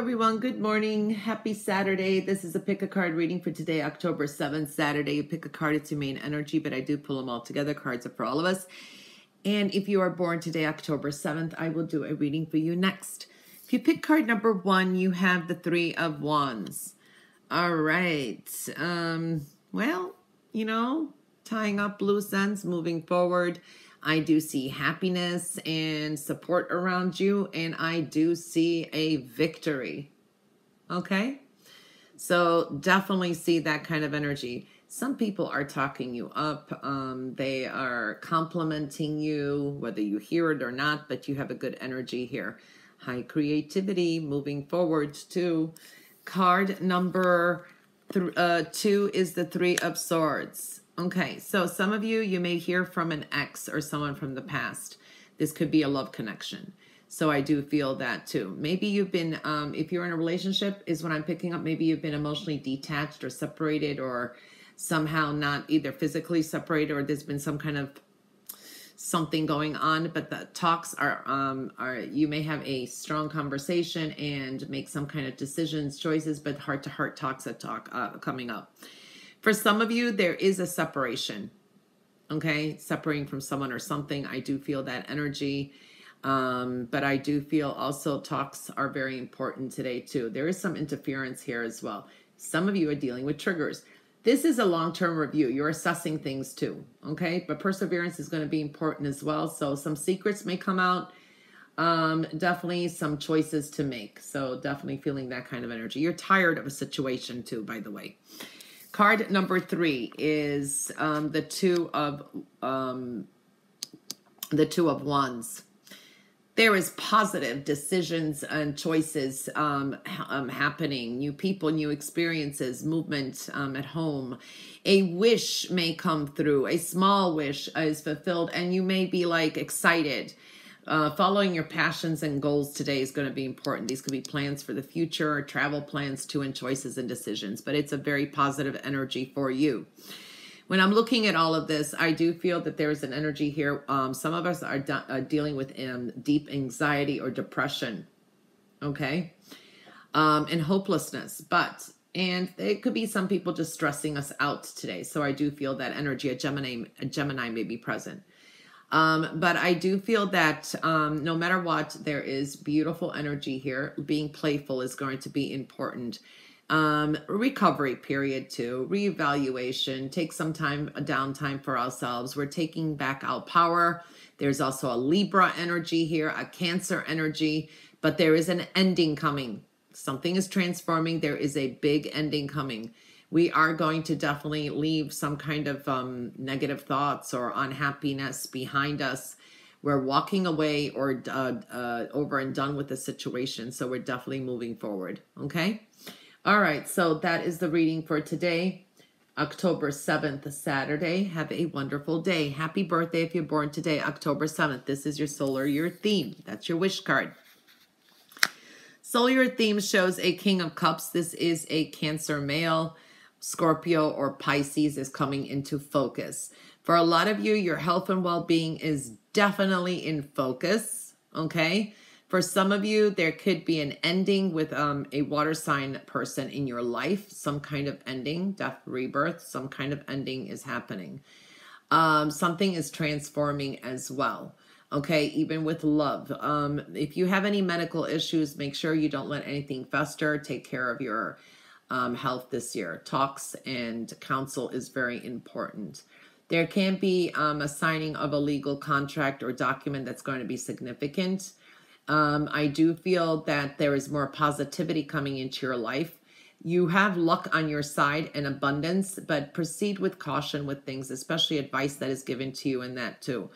everyone. Good morning. Happy Saturday. This is a pick a card reading for today, October 7th, Saturday. You pick a card, it's your main energy, but I do pull them all together. Cards are for all of us. And if you are born today, October 7th, I will do a reading for you next. If you pick card number one, you have the Three of Wands. All right. Um, well, you know, tying up loose ends, moving forward. I do see happiness and support around you, and I do see a victory. Okay? So definitely see that kind of energy. Some people are talking you up. Um, they are complimenting you, whether you hear it or not, but you have a good energy here. High creativity moving forward too. Card number th- uh, two is the Three of Swords. Okay, so some of you, you may hear from an ex or someone from the past. This could be a love connection. So I do feel that too. Maybe you've been, um, if you're in a relationship, is what I'm picking up. Maybe you've been emotionally detached or separated or somehow not either physically separated or there's been some kind of something going on but the talks are um are you may have a strong conversation and make some kind of decisions choices but heart to heart talks that talk uh, coming up for some of you, there is a separation. Okay, separating from someone or something. I do feel that energy. Um, but I do feel also talks are very important today, too. There is some interference here as well. Some of you are dealing with triggers. This is a long term review. You're assessing things too. Okay, but perseverance is going to be important as well. So, some secrets may come out. Um, definitely some choices to make. So, definitely feeling that kind of energy. You're tired of a situation too, by the way. Card number three is um, the two of um, the two of wands. There is positive decisions and choices um, um, happening, new people, new experiences, movement um, at home. A wish may come through, a small wish is fulfilled, and you may be like excited uh, following your passions and goals today is going to be important. These could be plans for the future, travel plans too, and choices and decisions, but it's a very positive energy for you. When I'm looking at all of this, I do feel that there's an energy here. Um, some of us are, de- are dealing with um, deep anxiety or depression, okay, um, and hopelessness, but and it could be some people just stressing us out today. So I do feel that energy. A Gemini, a Gemini may be present. Um, but I do feel that um, no matter what, there is beautiful energy here. Being playful is going to be important. Um, recovery period too, reevaluation, take some time, a downtime for ourselves. We're taking back our power. There's also a Libra energy here, a Cancer energy, but there is an ending coming. Something is transforming. There is a big ending coming we are going to definitely leave some kind of um, negative thoughts or unhappiness behind us. We're walking away or uh, uh, over and done with the situation. So we're definitely moving forward. Okay. All right. So that is the reading for today, October 7th, Saturday. Have a wonderful day. Happy birthday if you're born today, October 7th. This is your solar year theme. That's your wish card. Solar theme shows a King of Cups. This is a Cancer male. Scorpio or Pisces is coming into focus. For a lot of you, your health and well being is definitely in focus. Okay. For some of you, there could be an ending with um, a water sign person in your life, some kind of ending, death, rebirth, some kind of ending is happening. Um, something is transforming as well. Okay, even with love. Um, if you have any medical issues, make sure you don't let anything fester. Take care of your um, health this year. Talks and counsel is very important. There can be um, a signing of a legal contract or document that's going to be significant. Um, I do feel that there is more positivity coming into your life. You have luck on your side and abundance, but proceed with caution with things, especially advice that is given to you in that too.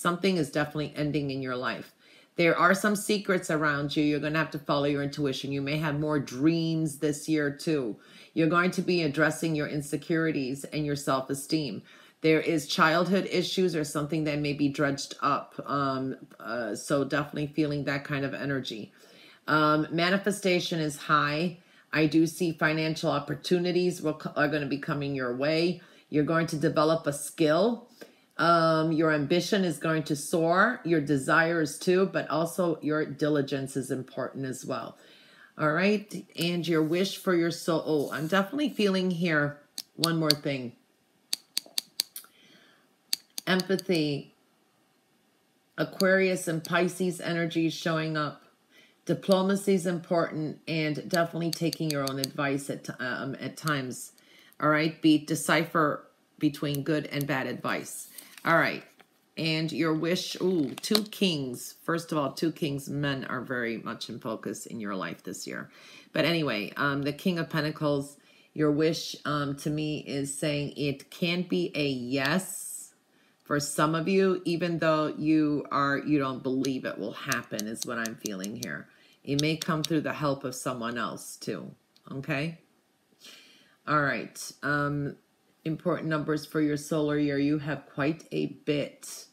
Something is definitely ending in your life. There are some secrets around you. You're going to have to follow your intuition. You may have more dreams this year, too. You're going to be addressing your insecurities and your self esteem. There is childhood issues or something that may be dredged up. Um, uh, so, definitely feeling that kind of energy. Um, manifestation is high. I do see financial opportunities are going to be coming your way. You're going to develop a skill um, your ambition is going to soar, your desires too, but also your diligence is important as well. All right. And your wish for your soul. Oh, I'm definitely feeling here one more thing empathy. Aquarius and Pisces energy showing up. Diplomacy is important and definitely taking your own advice at, um, at times. All right. Be decipher between good and bad advice. All right. And your wish, ooh, two kings. First of all, two kings, men are very much in focus in your life this year. But anyway, um, the King of Pentacles, your wish um, to me is saying it can be a yes for some of you, even though you are you don't believe it will happen, is what I'm feeling here. It may come through the help of someone else too. Okay. All right. Um, important numbers for your solar year. You have quite a bit.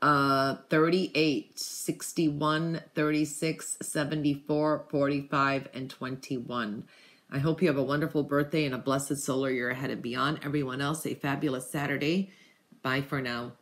Uh 38 61 36 74 45 and 21 i hope you have a wonderful birthday and a blessed solar year ahead and beyond. Everyone else a fabulous saturday. Bye for now